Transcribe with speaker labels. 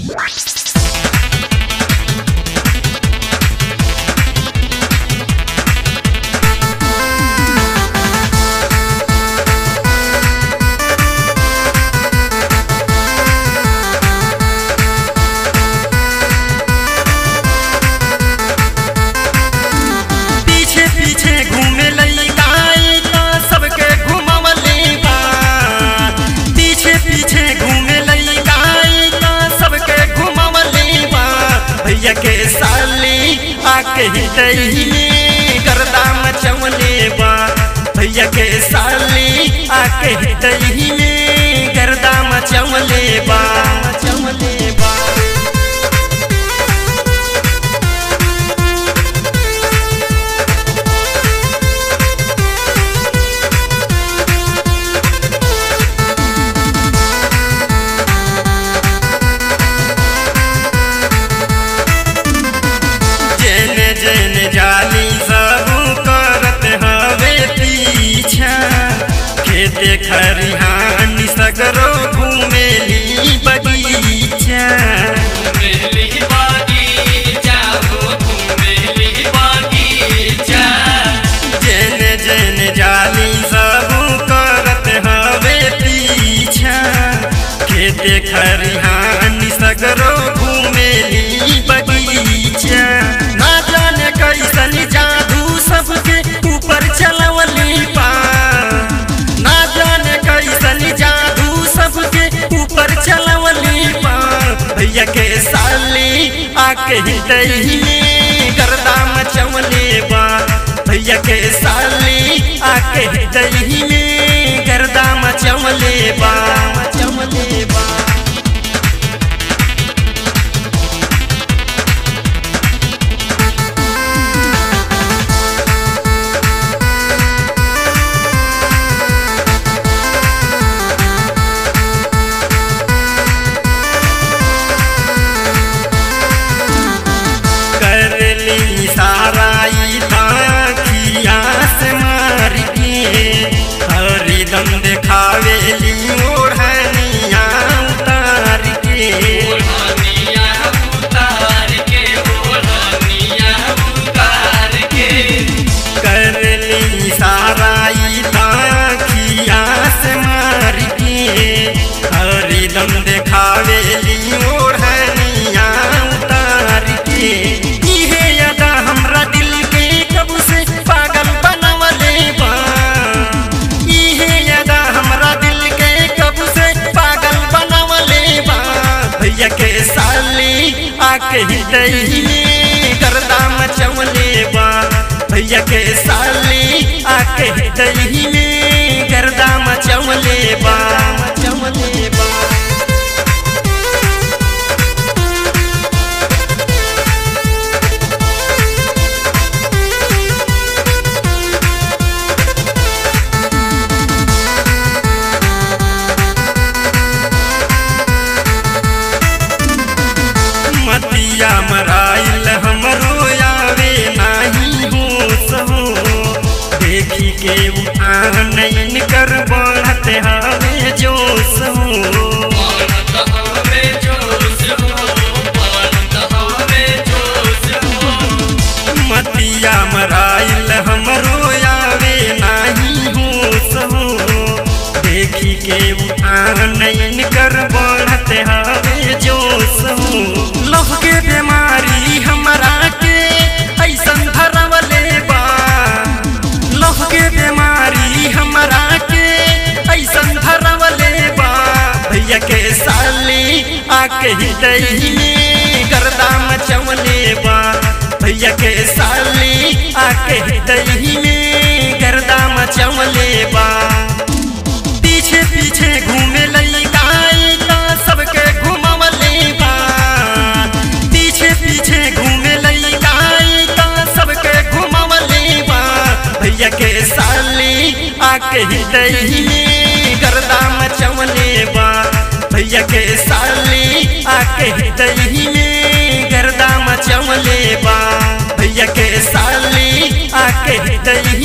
Speaker 1: पीछे गर्दा मचवले बा भैया के साली आके हितई खेते खरिहानी सगरो घूमेली। भैया के साली आके दही गर्दा मचवले बा। भैया के साली आके में गर्दा मचवले बा मचवले बा। आके हितई में मचवले बा भैया के साली आके हितई देखी के उठान कर बढ़त हवे जोश हो। मतिया मराइल हमरो आवे नाही होश हो। देखी के उठान कर बढ़त हवे जोश हो। लव के बीमारी साली आके हितई में गर्दा बा, भैया के साली, आके में गर्दा मचवले बा। पीछे पीछे घूमे घुमवले बा। पीछे पीछे घूमे सबके के साली, आके हितई में गर्दा मचवले Hey,